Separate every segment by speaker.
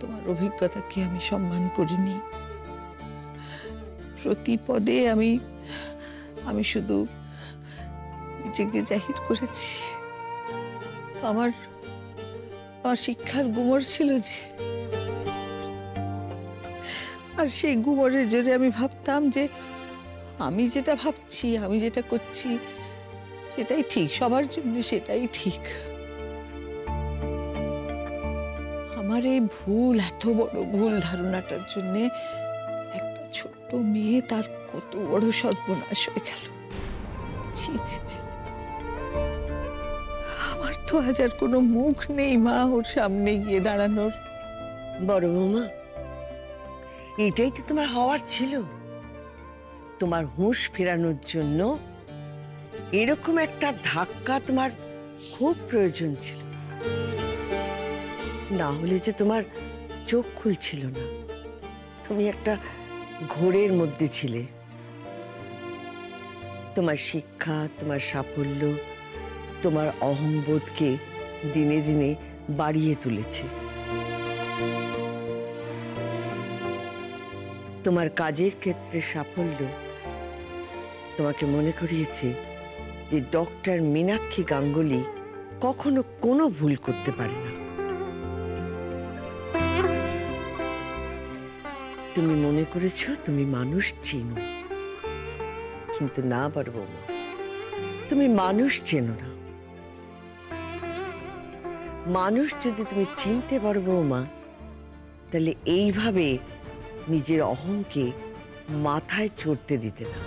Speaker 1: তোমার অভিজ্ঞতাকে আমি সম্মান করিনি। প্রতি পদে আমি আমি শুধু নিজেকে জাহির করেছি। আমার আমার শিক্ষার গুমর ছিল যে, আর সেই গুমরের জন্য আমি ভাবতাম যে, আমি যেটা ভাবছি, আমি যেটা করছি, সেটাই ঠিক, সবার জন্য সেটাই ঠিক। আমার এই ভুল, এত বড় ভুল ধারণাটার জন্যে একটা ছোট্ট মেয়ে তার কত বড় সর্বনাশ হয়ে গেল। আমার তো আজ আর কোনো মুখ নেই মা ওর সামনে গিয়ে দাঁড়ানোর।
Speaker 2: বড় বৌমা এটাই তো তোমার হওয়ার ছিল। তোমার হুঁশ ফেরানোর জন্য এরকম একটা ধাক্কা তোমার খুব প্রয়োজন ছিল। না হলে যে তোমার চোখ খুলছিল না। তুমি একটা ঘোরের মধ্যে ছিলে। তোমার শিক্ষা, তোমার সাফল্য, তোমার অহংবোধকে দিনে দিনে বাড়িয়ে তুলেছে। তোমার কাজের ক্ষেত্রে সাফল্য তোমাকে মনে করিয়েছে যে ডক্টর মীনাক্ষী গাঙ্গুলি কখনো কোনো ভুল করতে পারে না। তুমি মনে করেছ তুমি মানুষ চেনো। কিন্তু না বৌমা, তুমি মানুষ চেনো না। মানুষ যদি তুমি চিনতে পারো বৌমা, তাহলে এইভাবে নিজের অহংকে মাথায় চড়তে দিতে না।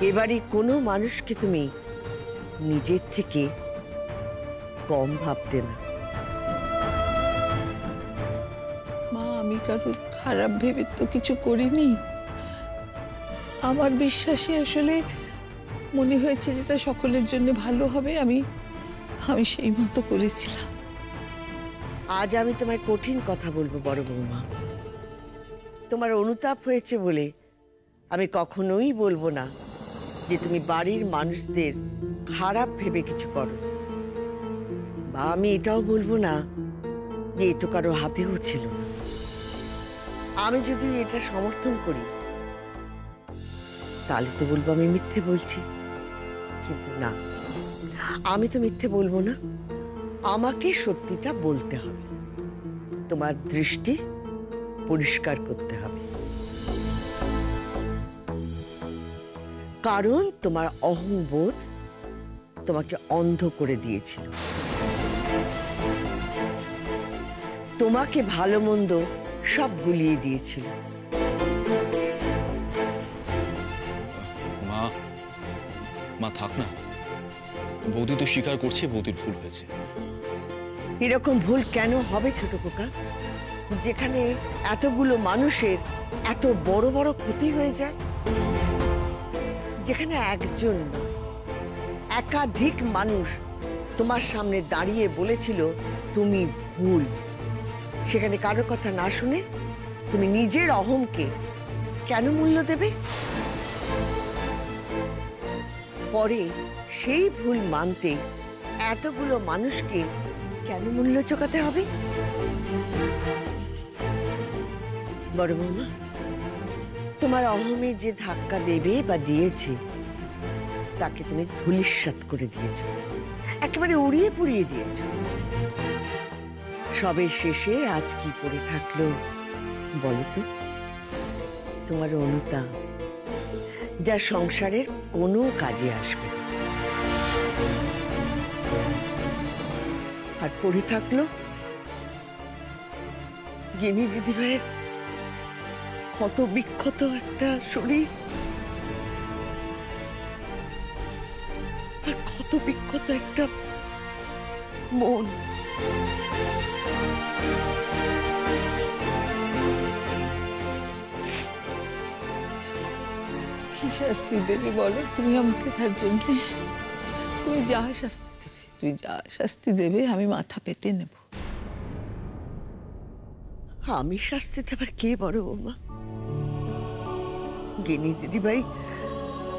Speaker 2: এবারে কোনো মানুষকে তুমি নিজের থেকে কম ভাবতে না।
Speaker 1: আমি কারোর খারাপ ভেবে তো কিছু করিনি। আমার বিশ্বাসে আসলে মনে হয়েছে যেটা সকলের জন্য ভালো হবে, আমি আমি সেই মতো করেছিলাম।
Speaker 2: আজ আমি তোমায় কঠিন কথা বলব বড় বৌমা। তোমার অনুতাপ হয়েছে বলে আমি কখনোই বলব না যে তুমি বাড়ির মানুষদের খারাপ ভেবে কিছু করো। বা আমি এটাও বলব না যে এ তো কারও হাতেও ছিল না। আমি যদি এটা সমর্থন করি, তাহলে তো বলব আমি মিথ্যে বলছি। কিন্তু না, আমি তো মিথ্যে বলব না। আমাকে সত্যিটা বলতে হবে। তোমার দৃষ্টি পরিষ্কার করতে হবে। কারণ তোমার অহংবোধ তোমাকে অন্ধ করে দিয়েছিল। তোমাকে ভালো মন্দ সব ভুলিয়ে দিয়েছিল।
Speaker 3: মা মা থাক না। বৌদি তো স্বীকার করছে বৌদির ভুল হয়েছে।
Speaker 2: এরকম ভুল কেন হবে ছোট খোকা? যেখানে এতগুলো মানুষের এত বড় বড় ক্ষতি হয়ে যায়। যেখানে একজন একাধিক মানুষ তোমার সামনে দাঁড়িয়ে বলেছিল তুমি ভুল সেখানে কারও কথা না শুনে তুমি নিজের অহমকে কেন মূল্য দেবে? পরে সেই ভুল মানতে এতগুলো মানুষকে কেন মূল্য চোকাতে হবে? বড় বৌমা, তোমার অহমে যে ধাক্কা দেবে বা দিয়েছে, তাকে তুমি ধুলিস্বাত করে দিয়েছ। একেবারে উড়িয়ে পুড়িয়ে দিয়েছ। সবের শেষে আজ কি করে থাকল? বলো তো। তোমার অনুতা যা সংসারের কোনো কাজে আসবে আর পড়ে থাকল? গিনি দিদিভাইয়ের ক্ষত বিক্ষত একটা শরীর। আর ক্ষত বিক্ষত একটা মন।
Speaker 1: শাস্তি দেবে বলো, তুমি আমাকে তার জন্য, তুমি যা শাস্তি দেবে, তুমি যা শাস্তি দেবে, আমি মাথা পেতে নেব।
Speaker 2: আমি শাস্তি দেবার কে বড় বৌমা? গিনি দিদিভাই,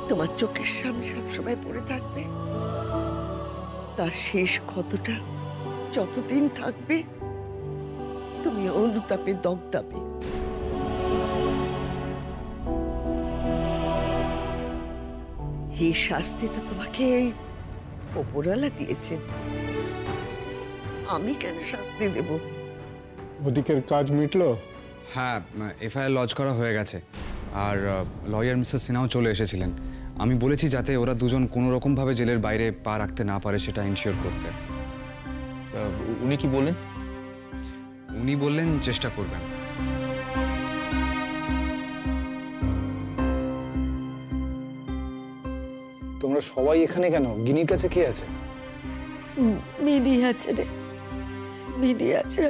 Speaker 2: তোমার চোখের সামনে সবসময় পড়ে থাকবে। তার শেষ ক্ষতটা যতদিন থাকবে, তুমি অনুতাপে দগ্ধাবে। এই শাস্তি তো তোমাকে এই ওপরওয়ালা দিয়েছে। আমি কেন শাস্তি দেব?
Speaker 4: ওদিকের কাজ মিটলো?
Speaker 5: হ্যাঁ এফআইআর লজ করা হয়ে গেছে। আর লয়ার মিসেস সিনহাও চলে এসেছিলেন। আমি বলেছি যাতে ওরা দুজন কোনো রকমভাবে জেলের বাইরে পা রাখতে না পারে সেটা ইনশিওর করতে।
Speaker 3: তা উনি কি বললেন?
Speaker 5: উনি বললেন চেষ্টা করবেন।
Speaker 4: তোমরা সবাই এখানে কেন? গিনির কাছে কে আছে?
Speaker 6: মিনি আছে রে। মিনি আছে।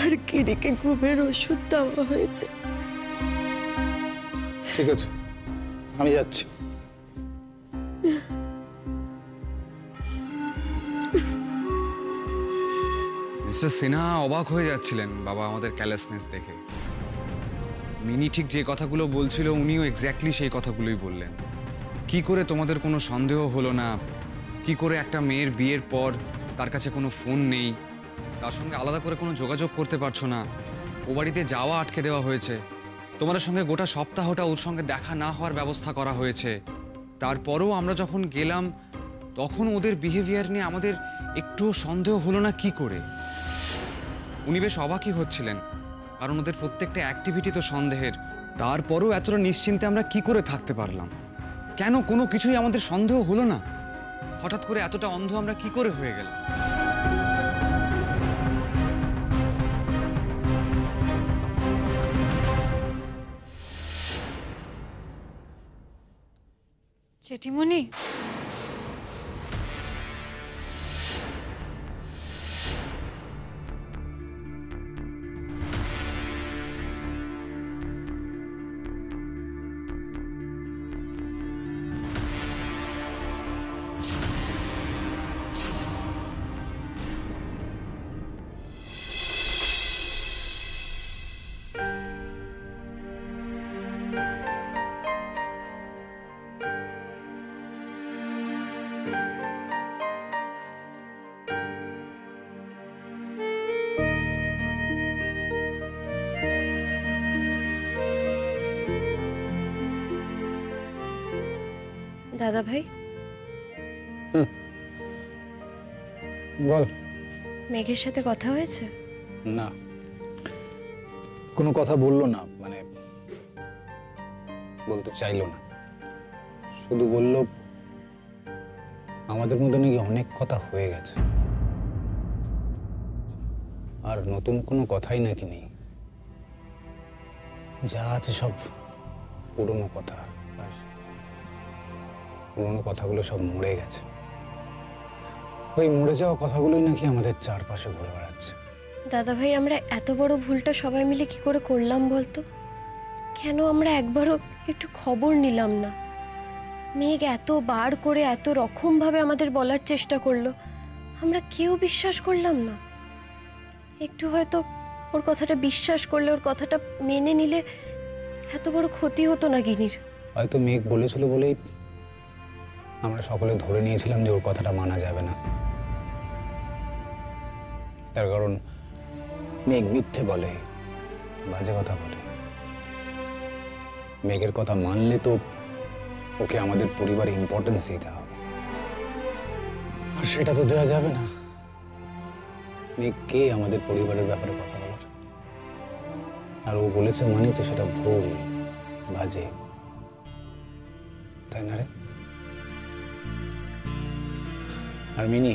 Speaker 6: আর কিরিকে ঘুমের ওষুধ দেওয়া হয়েছে।
Speaker 4: ঠিক আছে আমি যাচ্ছি।
Speaker 5: মিস্টার সিনহা অবাক হয়ে যাচ্ছিলেন বাবা আমাদের ক্যালেসনেস দেখে। মিনি ঠিক যে কথাগুলো বলছিল উনিও এক্স্যাক্টলি সেই কথাগুলোই বললেন। কি করে তোমাদের কোনো সন্দেহ হলো না? কি করে একটা মেয়ের বিয়ের পর তার কাছে কোনো ফোন নেই? তার সঙ্গে আলাদা করে কোনো যোগাযোগ করতে পারছ না? ও বাড়িতে যাওয়া আটকে দেওয়া হয়েছে। তোমাদের সঙ্গে গোটা সপ্তাহটা ওর সঙ্গে দেখা না হওয়ার ব্যবস্থা করা হয়েছে। তারপরেও আমরা যখন গেলাম, তখন ওদের বিহেভিয়ার নিয়ে আমাদের একটুও সন্দেহ হলো না কি করে? উনি বেশ অবাকই হচ্ছিলেন, কারণ ওদের প্রত্যেকটা অ্যাক্টিভিটি তো সন্দেহের। তারপরেও এতটা নিশ্চিন্তে আমরা কি করে থাকতে পারলাম? কেন কোনো কিছুই আমাদের সন্দেহ হলো না? হঠাৎ করে এতটা অন্ধ আমরা কি করে হয়ে গেলাম?
Speaker 7: জেঠিমণি
Speaker 6: দাদা ভাই?
Speaker 4: বল।
Speaker 6: মেঘের সাথে কথা হয়েছে?
Speaker 4: না। কোনো কথা বলল না মানে বলতে চাইলো না। শুধু বলল আমাদের মধ্যে নাকি অনেক কথা হয়ে গেছে। আর নতুন কোনো কথাই নাকি নেই। যা আছে সব পুরনো কথা। পুরনো কথাগুলো সব মরে গেছে। ওই মরে যাওয়া কথাগুলোই নাকি আমাদের চারপাশে ঘুরে বেড়াচ্ছে।
Speaker 6: দাদা ভাই আমরা এত বড় ভুলটা সবাই মিলে কি করে করলাম বলতো? কেন আমরা একবারও একটু খবর নিলাম না? মেঘ এত বার করে এত রকমভাবে আমাদের বলার চেষ্টা করল আমরা কেউ বিশ্বাস করলাম না। একটু হয়তো ওর কথাটা বিশ্বাস করলে ওর কথাটা মেনে নিলে এত বড় ক্ষতি হতো না গিনির।
Speaker 4: হয়তো মেঘ বলেছিল বলেই আমরা সকলে ধরে নিয়েছিলাম যে ওর কথাটা মানা যাবে না। তার কারণ মেঘ মিথ্যে বলে, বাজে কথা বলে। মেঘের কথা মানলে তো ওকে আমাদের পরিবারে ইম্পর্টেন্স দিতে হবে। আর সেটা তো দেওয়া যাবে না। মেঘ কে আমাদের পরিবারের ব্যাপারে কথা বলার? আর ও বলেছে মানে তো সেটা ভুল, বাজে। তাই না রে? আর মিনি,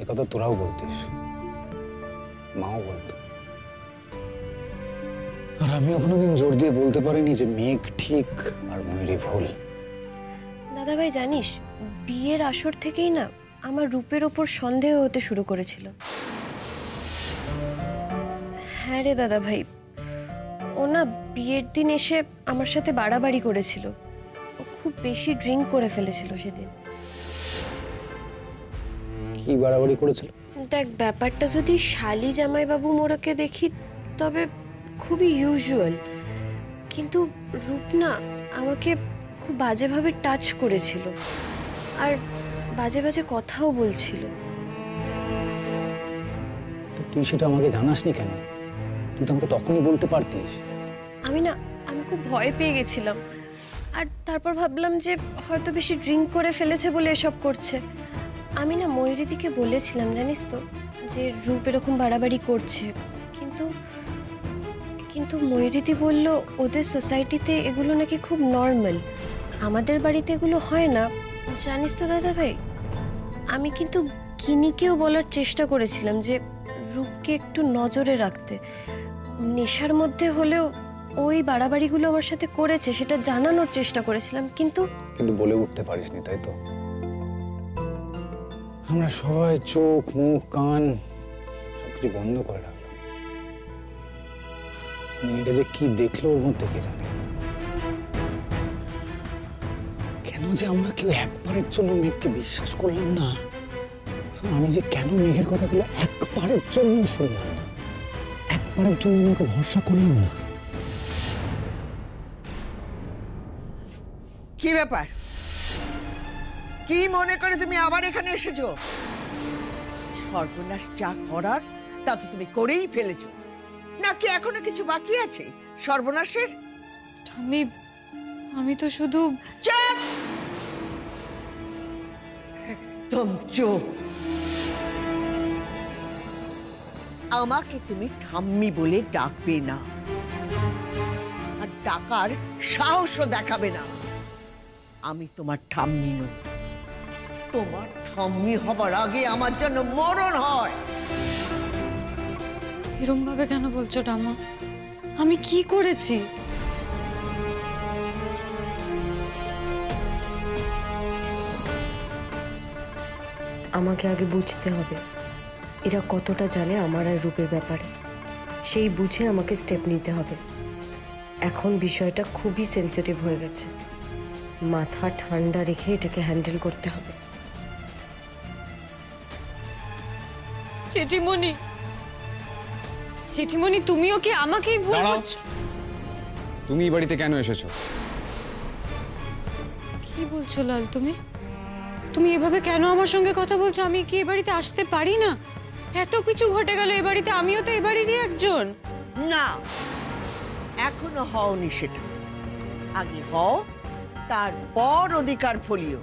Speaker 4: এ কথা তোরাও বলতিস, মাও বলতো। আর আমিও কোনোদিন জোর দিয়ে বলতে পারিনি যে মেঘ ঠিক আর ময়ূরী ভুল।
Speaker 6: দাদা ভাই জানিস, বিয়ের আসর থেকেই না আমার রূপের ওপর সন্দেহ হতে শুরু করেছিল। হ্যাঁ রে দাদা ভাই ও না বিয়ের দিন এসে আমার সাথে বাড়াবাড়ি করেছিল। ও খুব বেশি ড্রিঙ্ক করে ফেলেছিল সেদিন।
Speaker 4: কি বাড়াবাড়ি করেছিল?
Speaker 6: দেখ ব্যাপারটা যদি শালি জামাইবাবু মোড়কে দেখি তবে খুবই ইউজুয়াল কিন্তু রূপনা আমাকে খুব বাজেভাবে টাচ করেছিল। আর বাজে বাজে কথাও বলছিল।
Speaker 4: তুই সেটা আমাকে জানাসনি কেন? তুই তো আমাকে তখনই বলতে পারতিস।
Speaker 6: আমি না আমি খুব ভয় পেয়ে গেছিলাম। আর তারপর ভাবলাম যে হয়তো বেশি ড্রিঙ্ক করে ফেলেছে বলে এসব করছে। আমি না ময়ূরীদিকে বলেছিলাম, জানিস তো, যে রূপ এরকম বাড়াবাড়ি করছে। কিন্তু কিন্তু ময়ূরীদি বলল, ওদের সোসাইটিতে এগুলো নাকি খুব নর্মাল আমাদের বাড়িতে এগুলো হয় না। জানিস তো দাদা ভাই, আমি কিন্তু কিনিকেও বলার চেষ্টা করেছিলাম যে রূপকে একটু নজরে রাখতে। নেশার মধ্যে হলেও ওই বাড়াবাড়িগুলো আমার সাথে করেছে, সেটা জানানোর চেষ্টা করেছিলাম, কিন্তু
Speaker 4: কিন্তু বলে উঠতে পারিসনি, তাই তো? আমরা সবাই চোখ, মুখ, কান সবকিছু বন্ধ করে রাখলাম। মেয়েটা যে কি দেখল ওর মধ্যে কে জানে? কেন যে আমরা কেউ একবারের জন্য মেঘকে বিশ্বাস করলাম না? আমি যে কেন মেঘের কথাগুলো একবারের জন্য শুনলাম না? একবারের জন্য আমি ওকে ভরসা করলাম না।
Speaker 2: কি ব্যাপার? কি মনে করে তুমি আবার এখানে এসেছ? সর্বনাশ যা করার তা তো তুমি করেই ফেলেছো। নাকি এখনও কিছু বাকি আছে সর্বনাশের?
Speaker 7: আমি আমি তো শুধু
Speaker 2: একদম চুপ! আমাকে তুমি ঠাম্মি বলে ডাকবে না। আর ডাকার সাহসও দেখাবে না। আমি তোমার ঠাম্মি নই। তোমার ঠাম্মি হবার আগে আমার জন্য মরণ হয়।
Speaker 7: এরম ভাবে কেন বলছো টামা আমি কি করেছি?
Speaker 6: আমাকে আগে বুঝতে হবে। এরা কতটা জানে আমার আর রূপের ব্যাপারে। সেই বুঝে আমাকে স্টেপ নিতে হবে। এখন বিষয়টা খুবই সেন্সিটিভ হয়ে গেছে। মাথা ঠান্ডা রেখে এটাকে হ্যান্ডেল করতে হবে।
Speaker 7: জেঠিমণি। জেঠিমণি তুমিও কি আমাকেই ভুল
Speaker 5: দাঁড়াও।
Speaker 7: বুঝছ?
Speaker 5: তুমি এই বাড়িতে কেন এসেছ?
Speaker 7: কি বলছো লাল তুমি? তুমি এভাবে কেন আমার সঙ্গে কথা বলছো? আমি কি এ বাড়িতে আসতে পারি না? এত কিছু ঘটে গেল এ বাড়িতে আমিও তো এ বাড়িরই একজন।
Speaker 2: না এখনও হওনি সেটা। আগে হও তারপর অধিকার ফলিও।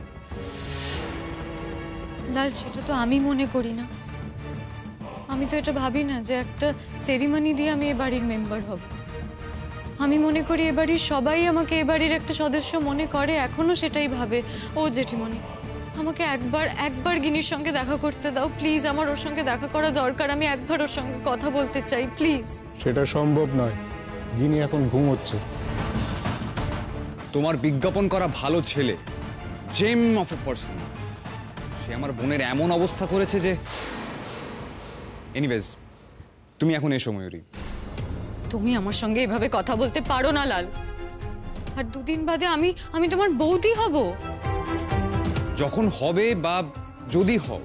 Speaker 7: লাল সেটা তো আমি মনে করি না। আমি তো এটা ভাবি না যে একটা সেরিমনি দিয়ে আমি এ বাড়ির মেম্বার হব। আমি মনে করি এ বাড়ির সবাই আমাকে এ বাড়ির একটা সদস্য মনে করে এখনও সেটাই ভাবে। ও জেঠিমণি আমাকে একবার একবার গিনির সঙ্গে দেখা করতে দাও। প্লিজ আমার ওর সঙ্গে দেখা করা দরকার। আমি একবার ওর সঙ্গে কথা বলতে চাই প্লিজ।
Speaker 8: সেটা সম্ভব নয়। গিনি এখন ঘুমোচ্ছে।
Speaker 5: তোমার বিজ্ঞাপন করা ভালো ছেলে জেম অফ এ পার্সন। সে আমার বোনের এমন অবস্থা করেছে যে এনিওয়েজ তুমি এখন এসো ময়ূরী।
Speaker 7: তুমি আমার সঙ্গে এভাবে কথা বলতে পারো না লাল। আর দুদিন বাদে আমি আমি তোমার বৌদি হব।
Speaker 5: যখন হবে বা যদি হও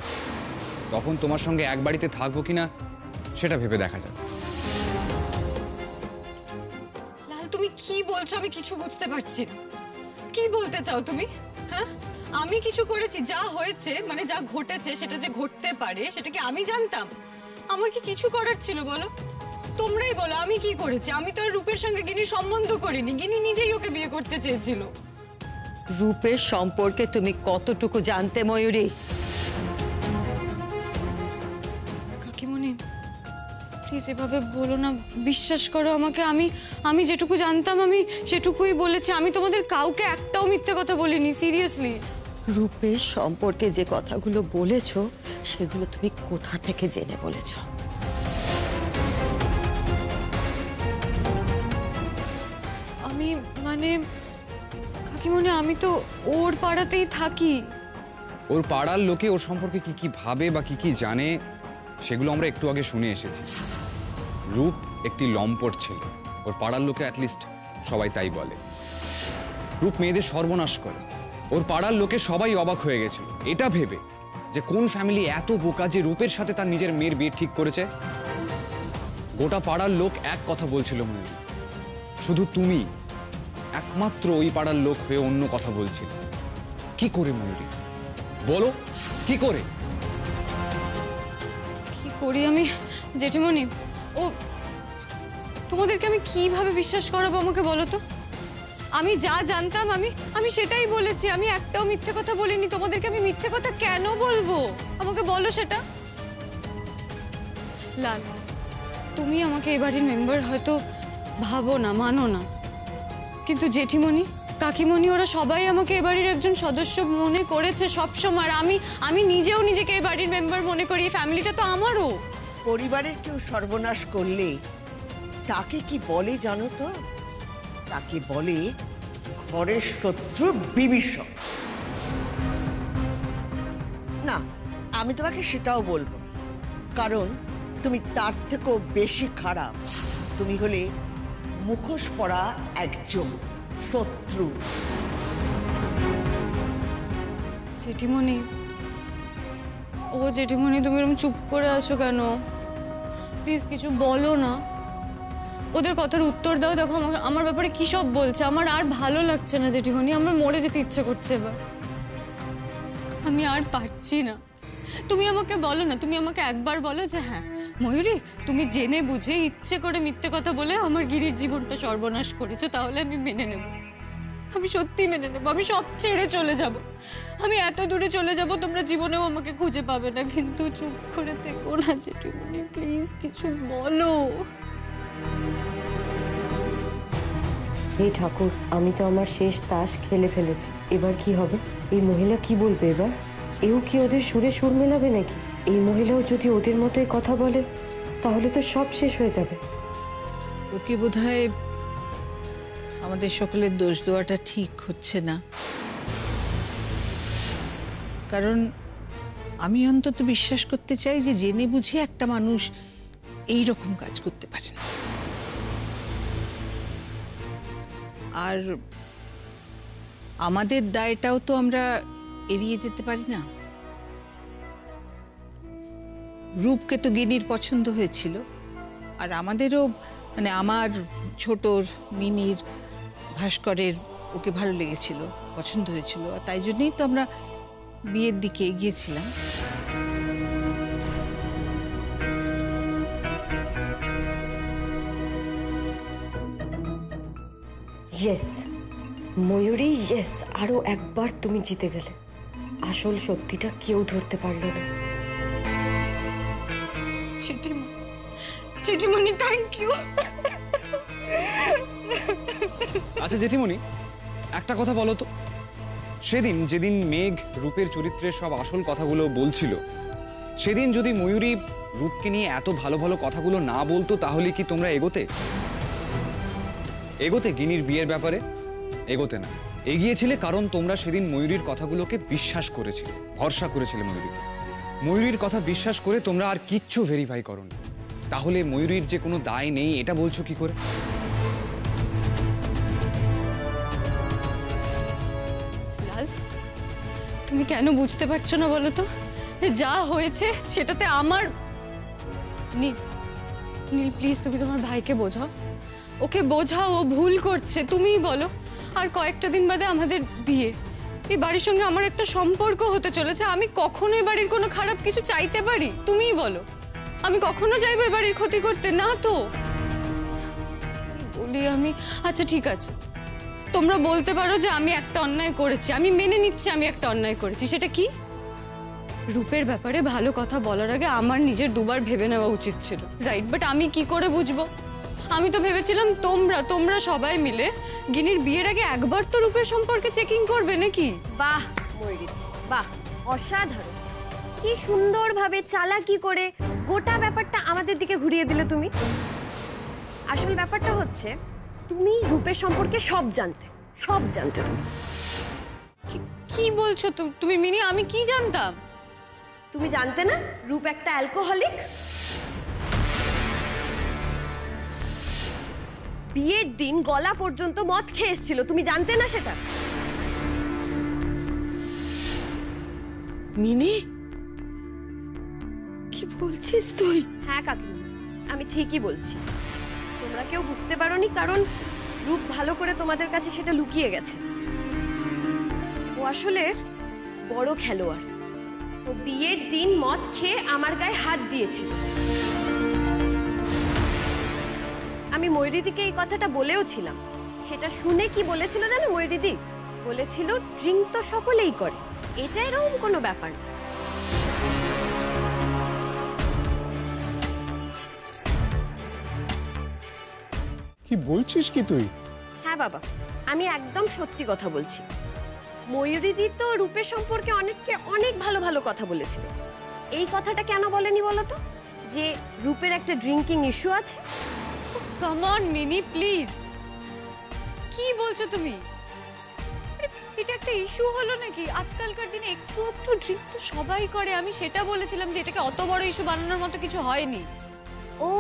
Speaker 5: তখন তোমার সঙ্গে এক বাড়িতে থাকব কিনা সেটা ভেবে দেখা যাবে
Speaker 7: লাল তুমি কি বলছো আমি কিছু বুঝতে পারছি না। কি বলতে চাও তুমি? হ্যাঁ? আমি কিছু করেছি যা হয়েছে মানে যা ঘটেছে সেটা যে ঘটতে পারে সেটা কি আমি জানতাম? আমার কি কিছু করার ছিল বলো? তোমরাই বলো আমি কি করেছি? আমি তো আর রূপের সঙ্গে গিনি সম্বন্ধ করিনি। গিনি নিজেই ওকে বিয়ে করতে চেয়েছিল।
Speaker 9: রূপের সম্পর্কে তুমি কতটুকু জানতে ময়ূরী?
Speaker 7: কাকিমণি প্লিজ এভাবে বলো না। বিশ্বাস করো আমাকে আমি আমি যেটুকু জানতাম আমি সেটুকুই বলেছি। আমি তোমাদের কাউকে একটাও মিথ্যে কথা বলিনি সিরিয়াসলি
Speaker 9: রূপের সম্পর্কে যে কথাগুলো বলেছ সেগুলো তুমি কোথা থেকে জেনে বলেছ?
Speaker 7: আমি মানে কাকিমণি আমি তো ওর পাড়াতেই থাকি।
Speaker 5: ওর পাড়ার লোকে ওর সম্পর্কে কি কি ভাবে বা কি কি জানে সেগুলো আমরা একটু আগে শুনে এসেছি। রূপ একটি লম্পট ছেলে। ওর পাড়ার লোকে অ্যাটলিস্ট সবাই তাই বলে। রূপ মেয়েদের সর্বনাশ করে। ওর পাড়ার লোকে সবাই অবাক হয়ে গেছিল। এটা ভেবে যে কোন ফ্যামিলি এত বোকা যে রূপের সাথে তার নিজের মেয়ের বিয়ে ঠিক করেছে? গোটা পাড়ার লোক এক কথা বলছিল ময়ূরী শুধু তুমি, একমাত্র ওই পাড়ার লোক হয়ে অন্য কথা বলছিল। কি করে ময়ূরী বলো, কি করে?
Speaker 7: কি করি আমি, জেঠিমণি? ও, তোমাদেরকে আমি কীভাবে বিশ্বাস করাবো আমাকে বলো তো? আমি যা জানতাম, আমি আমি সেটাই বলেছি। আমি একটাও মিথ্যে কথা বলিনি। তোমাদেরকে আমি মিথ্যে কথা কেন বলব? আমাকে বলো সেটা। লাল, তুমি আমাকে এ বাড়ির মেম্বার হয়তো ভাবো না, মানো না। কিন্তু জেঠিমণি, কাকিমণি, ওরা সবাই আমাকে এ বাড়ির একজন সদস্য মনে করেছে সবসময়। আমি আমি নিজেও নিজেকে এই বাড়ির মেম্বার মনে করি। এই ফ্যামিলিটা তো আমারও।
Speaker 2: পরিবারের কেউ সর্বনাশ করলে তাকে কি বলে জানো তো? তাকে বলে ঘরের শত্রু বিভীষণ। না, আমি তোমাকে সেটাও বলব না। কারণ তুমি তার থেকেও বেশি খারাপ। তুমি হলে মুখোশ পরা একজন শত্রু।
Speaker 7: জেঠিমণি, ও জেঠিমণি তুমি এরকম চুপ করে আছো কেন? প্লিজ কিছু বলো না। ওদের কথার উত্তর দাও, দেখো আমার ব্যাপারে কি সব বলছে? আমার আর ভালো লাগছে না জেঠিমণি, আমার মরে যেতে ইচ্ছে করছে এবার। আমি আর পারছি না। তুমি আমাকে বলো না, তুমি আমাকে একবার বলো যে হ্যাঁ ময়ূরী, তুমি জেনে বুঝে ইচ্ছে করে মিথ্যে কথা বলে আমার গিরির জীবনটা সর্বনাশ করেছ, তাহলে আমি মেনে নেব। আমি সত্যি মেনে নেব, আমি সব ছেড়ে চলে যাব। আমি এত দূরে চলে যাব, তোমরা জীবনেও আমাকে খুঁজে পাবে না। কিন্তু চুপ করে থেকো না জেঠিমণি, প্লিজ কিছু বলো।
Speaker 6: হে ঠাকুর, আমি তো আমার শেষ তাস খেলে ফেলেছি। এবার কি হবে? এই মহিলা কি বলবে এবার? এও কি ওদের সুরে সুর মেলাবে নাকি? এই মহিলাও যদি ওদের মতোই কথা বলে, তাহলে তো সব শেষ হয়ে যাবে।
Speaker 1: ওকে বোধহয় আমাদের সকলের দোষ দেওয়াটা ঠিক হচ্ছে না। কারণ আমি অন্তত বিশ্বাস করতে চাই যে জেনে বুঝে একটা মানুষ এই রকম কাজ করতে পারে না। আর আমাদের দায়টাও তো আমরা এড়িয়ে যেতে পারি না। রূপকে তো গিনির পছন্দ হয়েছিল। আর আমাদেরও মানে আমার ছোটর মিনির ভাস্করের ওকে ভালো লেগেছিল, পছন্দ হয়েছিল। আর তাই জন্যই তো আমরা বিয়ের দিকে এগিয়েছিলাম।
Speaker 6: ইয়েস ময়ূরী ইয়েস আরও একবার তুমি জিতে গেলে। আসল সত্যিটা কেউ ধরতে পারল না।
Speaker 7: চিঠিমণি চিঠিমণি থ্যাংক ইউ
Speaker 5: আচ্ছা জেঠিমণি একটা কথা বলো তো। সেদিন যেদিন মেঘ রূপের চরিত্রের সব আসল কথাগুলো বলছিল সেদিন যদি ময়ূরী রূপকে নিয়ে এত ভালো ভালো কথাগুলো না বলতো তাহলে কি তোমরা এগোতে? এগোতে গিনির বিয়ের ব্যাপারে? এগোতে না। এগিয়েছিলে কারণ তোমরা সেদিন ময়ূরীর কথাগুলোকে বিশ্বাস করেছিলে। ভরসা করেছিলে ময়ূরীকে। ময়ূরীর কথা বিশ্বাস করে তোমরা আর কিচ্ছু ভেরিফাই করোনি। তাহলে ময়ূরীর যে কোনো দায় নেই, এটা বলছো কি করে?
Speaker 7: তুমি কেন বুঝতে পারছ না বলো তো? যা হয়েছে, সেটাতে আমার নীল প্লিজ তুমি তোমার ভাইকে বোঝাও। ওকে বোঝাও, ও ভুল করছে, তুমিই বলো। আর কয়েকটা দিন বাদে আমাদের বিয়ে। এই বাড়ির সঙ্গে আমার একটা সম্পর্ক হতে চলেছে, আমি কখনো এ বাড়ির কোনো খারাপ কিছু চাইতে পারি? তুমিই বলো। আমি কখনো চাইব এ বাড়ির ক্ষতি করতে? না তো। বলি আমি। আচ্ছা ঠিক আছে। তোমরা বলতে পারো যে আমি একটা অন্যায় করেছি। আমি মেনে নিচ্ছি আমি একটা অন্যায় করেছি। সেটা কি? রূপের ব্যাপারে ভালো কথা বলার আগে আমার নিজের দুবার ভেবে নেওয়া উচিত ছিল। রাইট? বাট আমি কি করে বুঝব? আমি তো ভেবেছিলাম তোমরা তোমরা সবাই মিলে গিনির বিয়ের আগে একবার তো রূপের সম্পর্কে চেকিং করবে নাকি?
Speaker 10: বাহ ময়ূরী বাহ অসাধারণ। কি সুন্দরভাবে চালাকি করে গোটা ব্যাপারটা আমাদের দিকে ঘুরিয়ে দিলে তুমি। আসল ব্যাপারটা হচ্ছে তুমি রূপের সম্পর্কে সব জানতে সব জানতে তুমি।
Speaker 7: কি- বলছো তুমি মিনি আমি কি জানতাম?
Speaker 10: তুমি জানতে না রূপ একটা অ্যালকোহলিক বিয়ের দিন গলা পর্যন্ত মদ খেয়ে এসেছিল। তুমি জানতে না সেটা?
Speaker 2: মিনি? কি বলছিস তুই?
Speaker 10: হ্যাঁ কাকিমা আমি ঠিকই বলছি। তোমরা কেউ বুঝতে পারোনি কারণ রূপ ভালো করে তোমাদের কাছে সেটা লুকিয়ে গেছে। ও আসলে বড় খেলোয়াড়। ও বিয়ের দিন মদ খেয়ে আমার গায়ে হাত দিয়েছিল। ময়ূরীদিকে এই কথাটা বলেও ছিলাম সেটা শুনে কি বলেছিল জানো ময়ূরীদি বলেছিল ড্রিঙ্ক তো সকলেই করে। এটা এরকম কোনো ব্যাপার না।
Speaker 8: কি বলছিস কি তুই?
Speaker 10: হ্যাঁ বাবা আমি একদম সত্যি কথা বলছি। ময়ূরীদি তো রূপের সম্পর্কে অনেককে অনেক ভালো ভালো কথা বলেছিল। এই কথাটা কেন বলেনি বলো তো? যে রূপের একটা ড্রিঙ্কিং ইস্যু আছে।
Speaker 7: কাম অন মিনি প্লিজ কি বলছো তুমি? এটা একটা ইস্যু হলো নাকি? আজকালকার দিনে একটু একটু ড্রিঙ্ক তো সবাই করে। আমি সেটা বলেছিলাম যে এটাকে অত বড় ইস্যু বানানোর মতো কিছু হয়নি।
Speaker 10: ও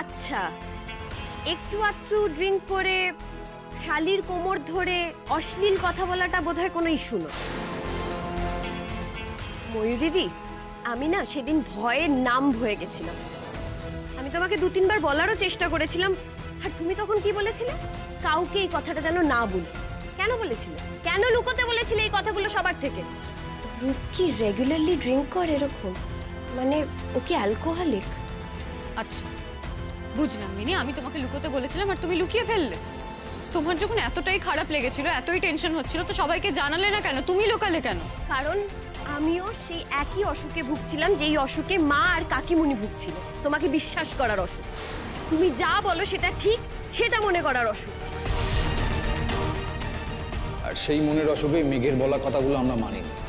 Speaker 10: আচ্ছা। একটু আধটু ড্রিঙ্ক করে, শালির কোমর ধরে, অশ্লীল কথা বলাটা বোধহয় কোনো ইস্যু নয়। ময়ূরিদি আমি না সেদিন ভয়ে নাম হয়ে গেছিলাম। আমি তোমাকে দু তিনবার বলারও চেষ্টা করেছিলাম আর তুমি তখন কি বলেছিলে? কাউকে এই কথাটা যেন না বলি। কেন বলেছিলে? কেন লুকোতে বলেছিলে এই কথাগুলো সবার থেকে?
Speaker 6: রূপ কি রেগুলারলি ড্রিঙ্ক করে এরকম? মানে ও কি অ্যালকোহলিক
Speaker 7: আচ্ছা বুঝলাম মিনি আমি তোমাকে লুকোতে বলেছিলাম আর তুমি লুকিয়ে ফেললে। তোমার যখন এতটাই খারাপ লেগেছিল এতই টেনশন হচ্ছিল তো সবাইকে জানালে না কেন? তুমি লোকালে কেন?
Speaker 10: কারণ আমিও সেই একই অসুখে ভুগছিলাম, যেই অসুখে মা আর কাকিমুনি ভুগছিল। তোমাকে বিশ্বাস করার অসুখ। তুমি যা বলো সেটা ঠিক, সেটা মনে করার অসুখ।
Speaker 4: আর সেই মনের অসুখে মেঘের বলা কথাগুলো আমরা মানি না